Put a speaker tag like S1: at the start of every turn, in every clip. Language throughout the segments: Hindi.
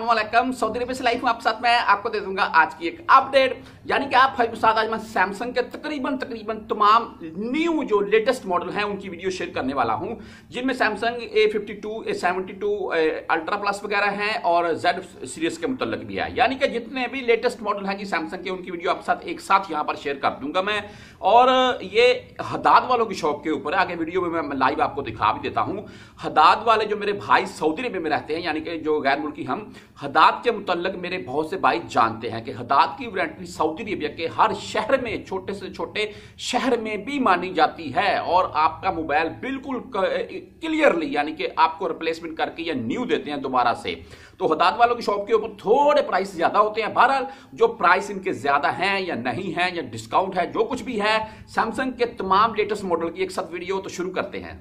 S1: वालेकुम सऊदी अरब से लाइफ में आप साथ मैं आपको दे दूँगा आज की एक अपडेट। यानी कि आप भाई साथ आज मैं सैमसंग के तकरीबन तकरीबन तमाम न्यू जो लेटेस्ट मॉडल हैं, उनकी वीडियो शेयर करने वाला हूँ, जिनमें Samsung A fifty two A seventy two ultra plus वगैरह हैं और जेड सीरीज़ के मुतलक भी है। यानी कि जितने भी लेटेस्ट मॉडल हैं जी सैमसंग के, उनकी वीडियो आप साथ एक साथ यहाँ पर शेयर कर दूँगा मैं। और ये हदाद वालों की शॉप के ऊपर आगे वीडियो में मैं लाइव आपको दिखा भी देता हूँ। हदाद वाले जो मेरे भाई सऊदी अरब में रहते हैं यानी कि जो गैर मुल्की हम, हदाद के मुतलक मेरे बहुत से भाई जानते हैं कि हदाद की वारंटी सऊदी अरेबिया के हर शहर में छोटे से छोटे शहर में भी मानी जाती है और आपका मोबाइल बिल्कुल क्लियरली, यानी कि आपको रिप्लेसमेंट करके या न्यू देते हैं दोबारा से। तो हदाद वालों की शॉप के ऊपर थोड़े प्राइस ज़्यादा होते हैं। बहरहाल, जो प्राइस इनके ज़्यादा हैं या नहीं है या डिस्काउंट है, जो कुछ भी है सैमसंग के तमाम लेटेस्ट मॉडल की एक साथ वीडियो तो शुरू करते हैं।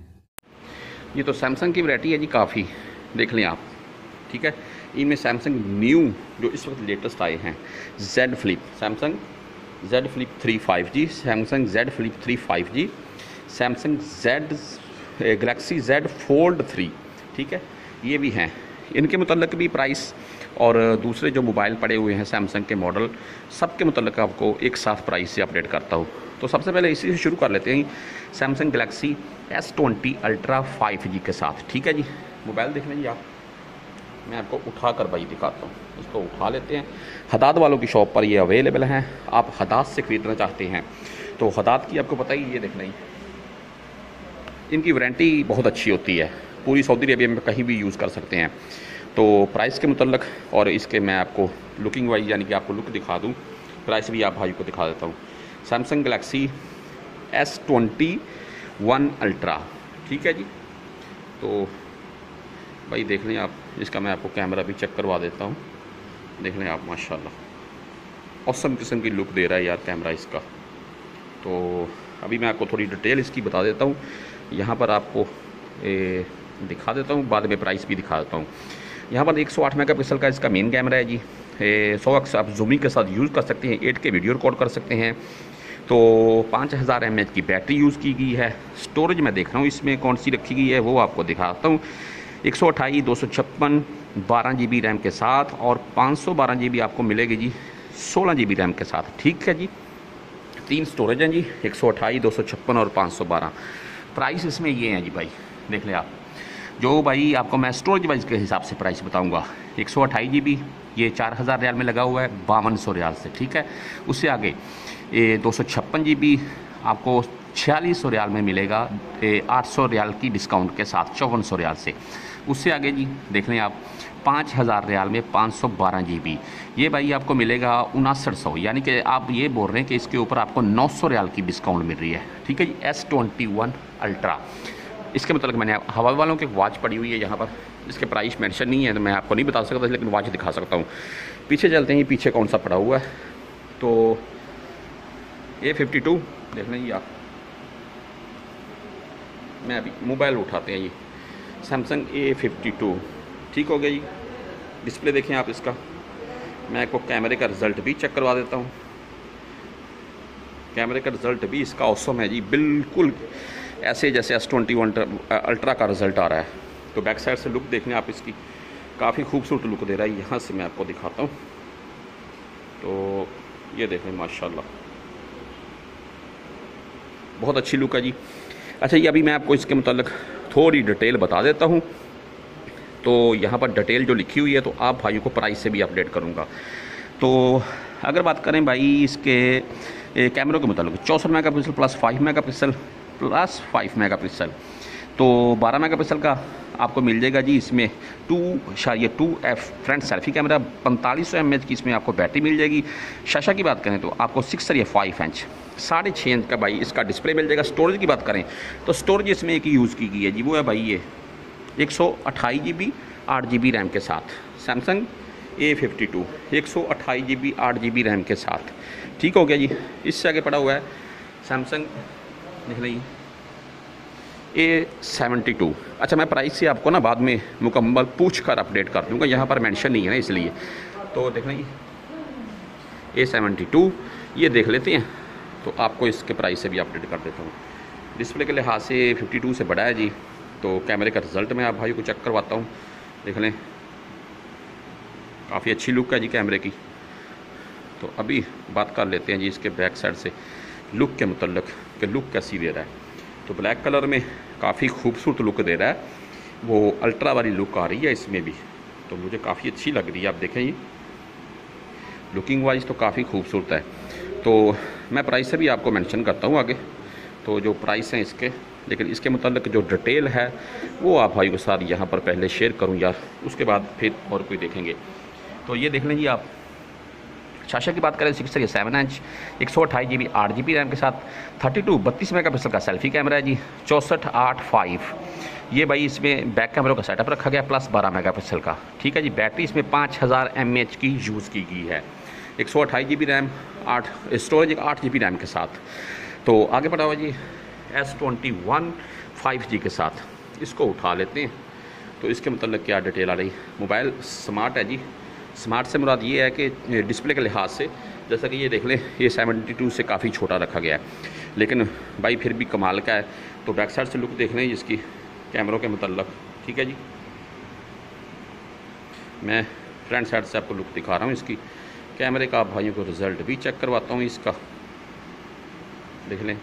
S1: ये तो सैमसंग की वरायटी है जी, काफ़ी। देख लें आप। ठीक है? इनमें सैमसंग न्यू जो इस वक्त लेटेस्ट आए हैं Z flip Samsung Z flip three five G Samsung Z flip three five G Samsung Z galaxy Z fold three ठीक है? ये भी हैं। इनके मतलब भी प्राइस और दूसरे जो मोबाइल पड़े हुए हैं सैमसंग के मॉडल सब के मतलब आपको एक साथ प्राइस से अपडेट करता हूँ। तो सबसे पहले इसी से शुरू कर लेते हैं। Samsung Galaxy S twenty ultra five G के साथ, ठीक है जी? मोबाइल देख लें जी आप। मैं आपको उठा कर भाई दिखाता हूँ। इसको उठा लेते हैं। हदाद वालों की शॉप पर ये अवेलेबल हैं। आप हदाद से ख़रीदना चाहते हैं तो हदाद की आपको पता ही ये देखना ही इनकी वारंटी बहुत अच्छी होती है। पूरी सऊदी अरेबिया में कहीं भी यूज़ कर सकते हैं। तो प्राइस के मतलब और इसके मैं आपको लुकिंग वाइज यानी कि आपको लुक दिखा दूँ प्राइस भी आप भाई को दिखा देता हूँ। Samsung Galaxy S twenty one ultra ठीक है जी? तो भाई देख लें आप इसका मैं आपको कैमरा भी चेक करवा देता हूँ। देख लें आप माशाल्लाह। औसम किस्म की लुक दे रहा है यार कैमरा इसका। तो अभी मैं आपको थोड़ी डिटेल इसकी बता देता हूँ। यहाँ पर आपको ए, दिखा देता हूँ बाद में प्राइस भी दिखा देता हूँ। यहाँ पर 108 मेगापिक्सल का इसका मेन कैमरा है जी। सौ अक्स आप जूमिंग के साथ यूज़ कर सकते हैं एट के वीडियो रिकॉर्ड कर सकते हैं। तो पाँच हज़ार एम की बैटरी यूज़ की गई है। स्टोरेज मैं देख रहा हूँ इसमें कौन सी रखी गई है वो आपको दिखाता हूँ। एक सौ अट्ठाईस, दो सौ छप्पन, बारह जी बी रैम के साथ और पाँच सौ बारह जी बी आपको मिलेगी जी, सोलह जी बी रैम के साथ। ठीक है जी? तीन स्टोरेज हैं जी, एक सौ अट्ठाईस, दो सौ छप्पन और पाँच सौ बारह। प्राइस इसमें ये हैं जी भाई, देख लें आप। जो भाई आपको मैं स्टोरेज वाइज के हिसाब से प्राइस बताऊँगा, एक सौ अट्ठाईस जी बी ये चार हज़ार रियाल में लगा हुआ है, बावन सौ रियाल से। ठीक है? उससे आगे, ये दो सौ छप्पन जी बी आपको छियालीस सौ रियाल में मिलेगा आठ सौ रियाल की डिस्काउंट के साथ, चौवन सौ रियाल से। उससे आगे जी, देख लें आप, पाँच हज़ार रियाल में पाँच सौ बारह जी बी ये भाई आपको मिलेगा उनासठ सौ, यानी कि आप ये बोल रहे हैं कि इसके ऊपर आपको नौ सौ रियाल की डिस्काउंट मिल रही है। ठीक है जी, एस ट्वेंटी वन अल्ट्रा। इसके मतलब मैंने हवा वालों की वॉच पड़ी हुई है यहाँ पर। इसके प्राइस मेंशन नहीं है तो मैं आपको नहीं बता सकता, लेकिन वॉच दिखा सकता हूँ। पीछे चलते हैं पीछे कौन सा पड़ा हुआ है? तो ए फिफ्टी टू, देख लें आप। मैं अभी मोबाइल उठाते हैं ये। सैमसंग ए फिफ्टी टू ठीक हो गया जी? डिस्प्ले देखें आप इसका। मैं आपको कैमरे का रिज़ल्ट भी चेक करवा देता हूँ। कैमरे का रिज़ल्ट भी इसका औसम है जी, बिल्कुल ऐसे जैसे एस ट्वेंटी वन अल्ट्रा का रिज़ल्ट आ रहा है। तो बैक साइड से लुक देखने आप इसकी। काफ़ी खूबसूरत लुक दे रहा है। यहाँ से मैं आपको दिखाता हूँ। तो ये देखें, माशाल्लाह। बहुत अच्छी लुक है जी। अच्छा ये अभी मैं आपको इसके मतलब थोड़ी डिटेल बता देता हूँ। तो यहाँ पर डिटेल जो लिखी हुई है तो आप भाइयों को प्राइस से भी अपडेट करूँगा। तो अगर बात करें भाई इसके कैमरों के मुताबिक चौंसठ megapixel plus five megapixel plus five megapixel तो बारह मेगा पिक्सल का आपको मिल जाएगा जी इसमें टू ये two F front selfie camera, पैंतालीस सौ एम की इसमें आपको बैटरी मिल जाएगी। शाशा की बात करें तो आपको सिक्स या फाइव इंच साढ़े छः इंच का भाई इसका डिस्प्ले मिल जाएगा। स्टोरेज की बात करें तो स्टोरेज इसमें एक यूज़ की गई है जी, वो है भाई ये एक सौ अट्ठाईस जी बी आठ जी बी रैम के साथ। सैमसंग ए फिफ्टी टू एक सौ अट्ठाईस जी बी आठ जी बी रैम के साथ। ठीक हो गया जी। इससे आगे पड़ा हुआ है सैमसंग लीजिए ए सेवेंटी टू अच्छा मैं प्राइस से आपको ना बाद में मुकम्मल पूछ कर अपडेट कर दूँगा। यहाँ पर मैंशन नहीं है ना, इसलिए। तो देख लें ए सेवेंटी टू ये देख लेते हैं। तो आपको इसके प्राइस से भी अपडेट कर देता हूँ। डिस्प्ले के लिहाज से 52 से बड़ा है जी। तो कैमरे का रिज़ल्ट मैं आप भाई को चेक करवाता हूँ। देख लें। काफ़ी अच्छी लुक है जी कैमरे की। तो अभी बात कर लेते हैं जी इसके बैक साइड से। लुक के मतलब कि लुक कैसी दे रहा है। तो ब्लैक कलर में काफ़ी खूबसूरत लुक दे रहा है। वो अल्ट्रा वाली लुक आ रही है इसमें भी। तो मुझे काफ़ी अच्छी लग रही है, आप देखें ये। लुकिंग वाइज तो काफ़ी खूबसूरत है। तो मैं प्राइस से भी आपको मेंशन करता हूँ आगे। तो जो प्राइस हैं इसके, लेकिन इसके मतलब जो डिटेल है, वो आप भाई के साथ यहाँ पर पहले शेयर करूँ यार। उसके बाद फिर और कोई देखेंगे। तो ये देख लें आप शाशा की बात करें सिक्स या सेवन इंच, एक सौ अठाई जी बी आठ जी बी रैम के साथ, थर्टी टू बत्तीस मेगा पिक्सल का सेल्फी कैमरा है जी, चौंसठ आठ फाइव। ये भाई इसमें बैक कैमरों का सेटअप रखा गया प्लस बारह मेगा पिक्सल का। ठीक है जी बैटरी इसमें पाँच हज़ार एम एच की यूज़ की गई है। एक सौ अठाई जी बी रैम, आठ स्टोरेज आठ जी बी रैम के साथ। तो आगे बढ़ा हुआ जी S twenty one five G के साथ। इसको उठा लेते हैं। तो इसके मतलब क्या डिटेल आ रही? मोबाइल स्मार्ट है जी। स्मार्ट से मुराद ये है कि डिस्प्ले के लिहाज से, जैसा कि ये देख लें, ये 72 से काफ़ी छोटा रखा गया है। लेकिन भाई फिर भी कमाल का है। तो बैक साइड से लुक देख लें इसकी कैमरों के मतलब ठीक है जी? मैं फ्रंट साइड से आपको लुक दिखा रहा हूँ इसकी। कैमरे का भाइयों को रिज़ल्ट भी चेक करवाता हूँ इसका। देख लें।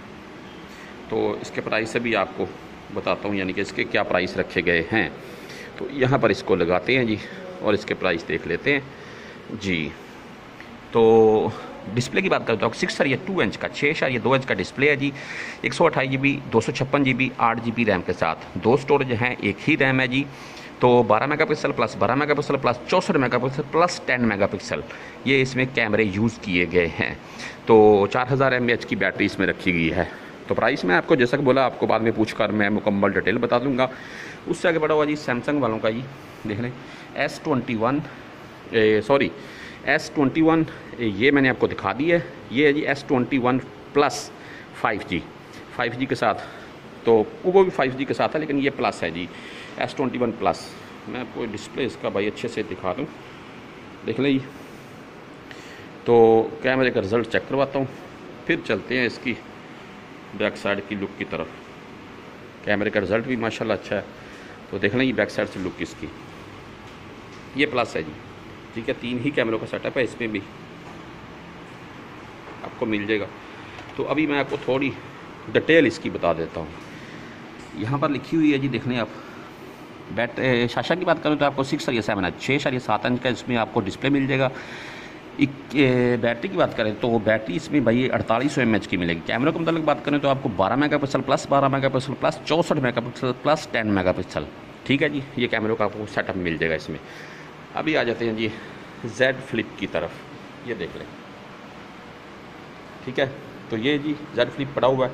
S1: तो इसके प्राइस से भी आपको बताता हूँ, यानी कि इसके क्या प्राइस रखे गए हैं। तो यहाँ पर इसको लगाते हैं जी। और इसके प्राइस देख लेते हैं। जी। तो डिस्प्ले की बात करें तो सिक्स सर ये टू इंच का छः सर ये दो इंच का डिस्प्ले है जी। एक सौ अट्ठाईस जी बी दो सौ छप्पन जी बी आठ जी बी रैम के साथ। दो स्टोरेज हैं, एक ही रैम है जी। तो 12 मेगापिक्सल प्लस 12 मेगापिक्सल प्लस चौंसठ मेगापिक्सल प्लस 10 मेगापिक्सल ये इसमें कैमरे यूज़ किए गए हैं। तो 4000 हज़ार की बैटरी इसमें रखी गई है। तो प्राइस मैं आपको जैसा कि बोला, आपको बाद में पूछ कर मैं मुकम्मल डिटेल बता दूँगा। उससे आगे बढ़ा हुआ जी सैमसंग वालों का जी, देख लें। S twenty one sorry S twenty one ये मैंने आपको दिखा दी है। ये है जी S twenty one plus five G five G के साथ। तो वो भी फाइव जी के साथ है, लेकिन ये प्लस है जी एस ट्वेंटी वन प्लस मैं आपको डिस्प्ले इसका भाई अच्छे से दिखा दूँ। देख लें तो कैमरे का रिज़ल्ट चेक करवाता हूँ। फिर चलते हैं इसकी बैक साइड की लुक की तरफ़। कैमरे का रिज़ल्ट भी माशाल्लाह अच्छा है। तो देख लें बैक साइड से लुक इसकी। ये प्लस है जी। ठीक है, तीन ही कैमरों का सेटअप है, इसमें भी आपको मिल जाएगा। तो अभी मैं आपको थोड़ी डिटेल इसकी बता देता हूँ। यहाँ पर लिखी हुई है जी, देख लें आप। बैट शाशा की बात करें तो आपको सिक्स या सेवन है। छः सर सात इंच का इसमें आपको डिस्प्ले मिल जाएगा। बैटरी की बात करें तो बैटरी इसमें भाई अड़तालीस सौ एम की मिलेगी। कैमरे के मतलब बात करें तो आपको 12 मेगापिक्सल प्लस 12 मेगापिक्सल प्लस चौंसठ मेगापिक्सल प्लस 10 मेगापिक्सल। ठीक है जी? ये कैमरों का आपको सेटअप मिल जाएगा इसमें। अभी आ जाते हैं जी जेड फ्लिप की तरफ़। ये देख लें। ठीक है? तो ये जी जेड फ्लिप पड़ा हुआ है।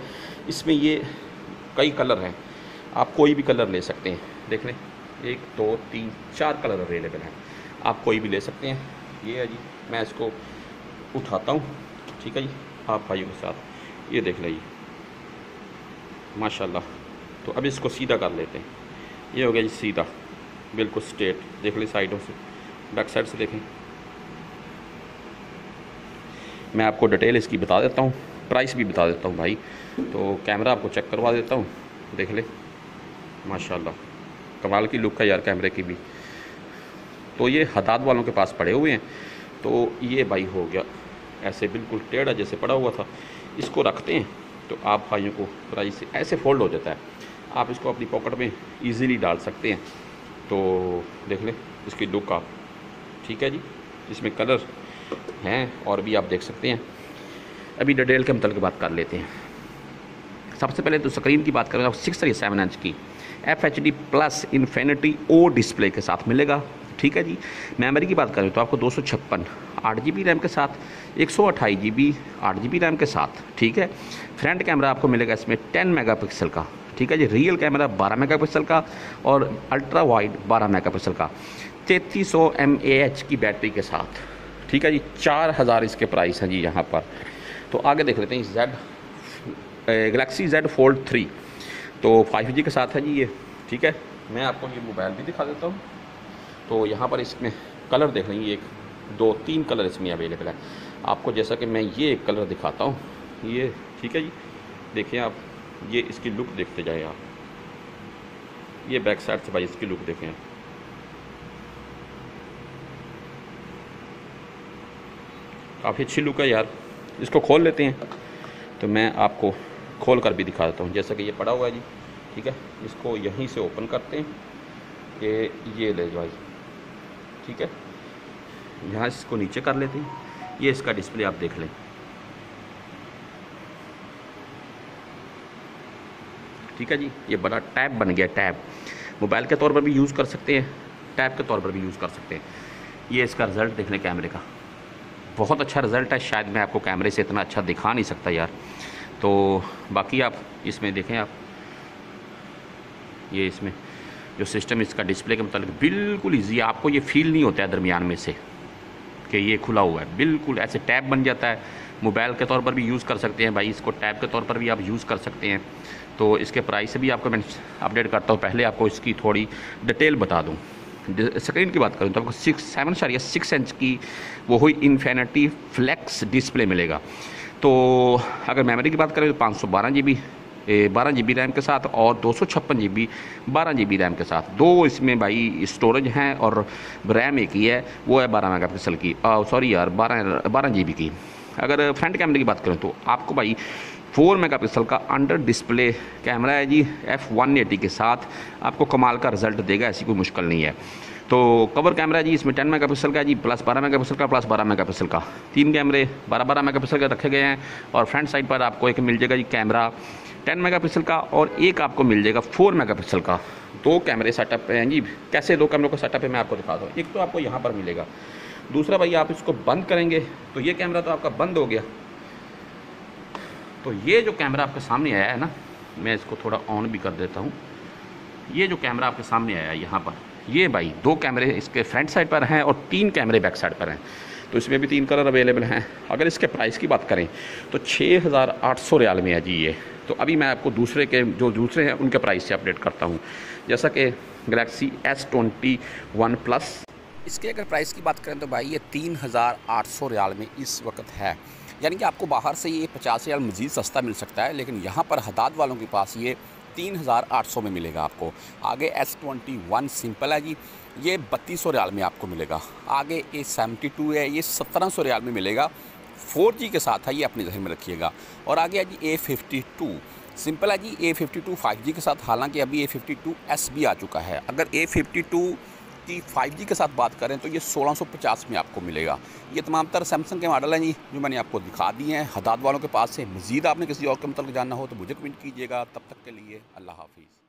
S1: इसमें ये कई कलर हैं। आप कोई भी कलर ले सकते हैं। देख लें। एक, दो, तीन, चार कलर अवेलेबल हैं। आप कोई भी ले सकते हैं। ये है जी मैं इसको उठाता हूँ। ठीक है जी? आप भाइयों के साथ। ये देख लीजिए। माशाल्लाह। तो अब इसको सीधा कर लेते हैं। ये हो गया जी सीधा। बिल्कुल स्ट्रेट। देख ली साइडों से। बैक साइड से देखें। मैं आपको डिटेल इसकी बता देता हूँ। प्राइस भी बता देता हूँ भाई। तो कैमरा आपको चेक करवा देता हूँ। देख ले। माशाल्लाह। कमाल की लुक है यार कैमरे की भी। तो ये हदाद वालों के पास पड़े हुए हैं। तो ये भाई हो गया। ऐसे बिल्कुल टेढ़ा जैसे पड़ा हुआ था। इसको रखते हैं तो आप भाइयों को प्राइस से ऐसे फोल्ड हो जाता है। आप इसको अपनी पॉकेट में इजीली डाल सकते हैं। तो देख लें, इसकी लुक आप, ठीक है जी? इसमें कलर हैं और भी आप देख सकते हैं। अभी डिटेल के मतलब बात कर लेते हैं। सबसे पहले तो स्क्रीन की बात करें तो सिक्स या सेवन इंच की। F H D plus infinity O display के साथ मिलेगा। ठीक है जी। मेमोरी की बात करें तो आपको दो सौ छप्पन, आठ जी बी रैम के साथ, एक सौ अट्ठाईस जी बी, आठ जी बी रैम के साथ, ठीक है। फ्रंट कैमरा आपको मिलेगा इसमें टेन मेगा पिक्सल का, ठीक है जी। रियल कैमरा बारह मेगा पिक्सल का और अल्ट्रा वाइड बारह मेगा पिक्सल का। तैतीस सौ की बैटरी के साथ, ठीक है जी। चार हज़ार इसके प्राइस हैं जी यहाँ पर। तो आगे देख लेते हैं Z Galaxy Z Fold three तो फाइव जी के साथ है जी ये, ठीक है। मैं आपको ये मोबाइल भी दिखा देता हूँ। तो यहाँ पर इसमें कलर देख लेंगे एक, दो, तीन कलर इसमें अवेलेबल है। आपको जैसा कि मैं ये एक कलर दिखाता हूँ, ये ठीक है जी? देखिए आप, ये इसकी लुक देखते जाए आप। ये बैक साइड से भाई इसकी लुक देखें। आप काफ़ी अच्छी लुक है यार। इसको खोल लेते हैं। तो मैं आपको खोल कर भी दिखा देता हूँ। जैसा कि ये पड़ा हुआ है जी, ठीक है? इसको यहीं से ओपन करते हैं कि ये ले भाई ठीक है? यहाँ इसको नीचे कर लेते हैं। ये इसका डिस्प्ले आप देख लें। ठीक है जी? ये बड़ा टैब बन गया, टैब। मोबाइल के तौर पर भी यूज़ कर सकते हैं। टैब के तौर पर भी यूज़ कर सकते हैं। ये इसका रिज़ल्ट देख लें कैमरे का। बहुत अच्छा रिज़ल्ट है। शायद मैं आपको कैमरे से इतना अच्छा दिखा नहीं सकता यार। तो बाकी आप इसमें देखें आप। ये इसमें। जो सिस्टम इसका डिस्प्ले के मतलब बिल्कुल ईजी आपको ये फील नहीं होता है दरमियान में से कि ये खुला हुआ है। बिल्कुल ऐसे टैब बन जाता है। मोबाइल के तौर पर भी यूज़ कर सकते हैं भाई। इसको टैब के तौर पर भी आप यूज़ कर सकते हैं। तो इसके प्राइस से भी आपको मैं अपडेट करता हूँ। पहले आपको इसकी थोड़ी डिटेल बता दूँ। स्क्रीन की बात करूँ तो आपको सिक्स सेवन या सिक्स इंच की वो हुई इन्फिनिटी फ्लैक्स डिस्प्ले मिलेगा। तो अगर मेमोरी की बात करें तो पाँच सौ बारह जी बी बारह जी बी रैम के साथ और दो सौ छप्पन जी बी बारह जी बी रैम के साथ। दो इसमें भाई स्टोरेज हैं और रैम एक ही है, वो है बारह मेगा पिक्सल की सॉरी यार, बारह बारह जी बी की। अगर फ्रंट कैमरे की बात करें तो आपको भाई फोर मेगापिक्सल का अंडर डिस्प्ले कैमरा है जी एफ़ वन एटी के साथ। आपको कमाल का रिज़ल्ट देगा, ऐसी कोई मुश्किल नहीं है। तो कवर कैमरा जी, इसमें 10 मेगापिक्सल का जी प्लस 12 मेगापिक्सल का प्लस 12 मेगापिक्सल का। तीन कैमरे 12 12 मेगापिक्सल के रखे गए हैं और फ्रंट साइड पर आपको एक मिल जाएगा जी कैमरा 10 मेगापिक्सल का और एक आपको मिल जाएगा 4 मेगापिक्सल का। दो कैमरे सेटअप हैं जी। कैसे दो कैमरों का सेटअप है मैं आपको दिखा दूँ? एक तो आपको यहाँ पर मिलेगा। दूसरा भाई, आप इसको बंद करेंगे तो ये कैमरा तो आपका बंद हो गया। तो ये जो कैमरा आपके सामने आया है ना, मैं इसको थोड़ा ऑन भी कर देता हूँ। ये जो कैमरा आपके सामने आया है यहाँ पर ये भाई, दो कैमरे इसके फ्रंट साइड पर हैं और तीन कैमरे बैक साइड पर हैं। तो इसमें भी तीन कलर अवेलेबल हैं। अगर इसके प्राइस की बात करें तो छः हज़ार आठ सौ रियाल में है जी ये। तो अभी मैं आपको दूसरे के, जो दूसरे हैं, उनके प्राइस से अपडेट करता हूँ। जैसा कि Galaxy S twenty one plus इसके अगर प्राइस की बात करें तो भाई, ये तीन हज़ार आठ सौ रियाल में इस वक्त है। यानी कि आपको बाहर से ये पचास रियाल मज़ीद सस्ता मिल सकता है, लेकिन यहाँ पर हदाद वालों के पास ये तीन हज़ार आठ सौ में मिलेगा आपको। आगे एस ट्वेंटी वन सिंपल है जी। ये बत्तीस सौ रियाल में आपको मिलेगा। आगे ए सेवेंटी टू है, ये सत्रह सौ रियाल में मिलेगा। फोर जी के साथ है, ये अपने जहन में रखिएगा। और आगे है जी ए फिफ्टी टू सिंपल है जी A fifty two five G के साथ। हालाँकि अभी ए फिफ्टी टू एस भी आ चुका है। अगर ए फिफ्टी टू की 5G के साथ बात करें तो ये 1650 में आपको मिलेगा। ये तमाम तर सैमसंग के मॉडल हैं जी, जो मैंने आपको दिखा दिए हैं। हदात वालों के पास से मज़ीद आपने किसी और के मतलब जानना हो तो मुझे कमेंट कीजिएगा। तब तक के लिए अल्लाह हाफिज़।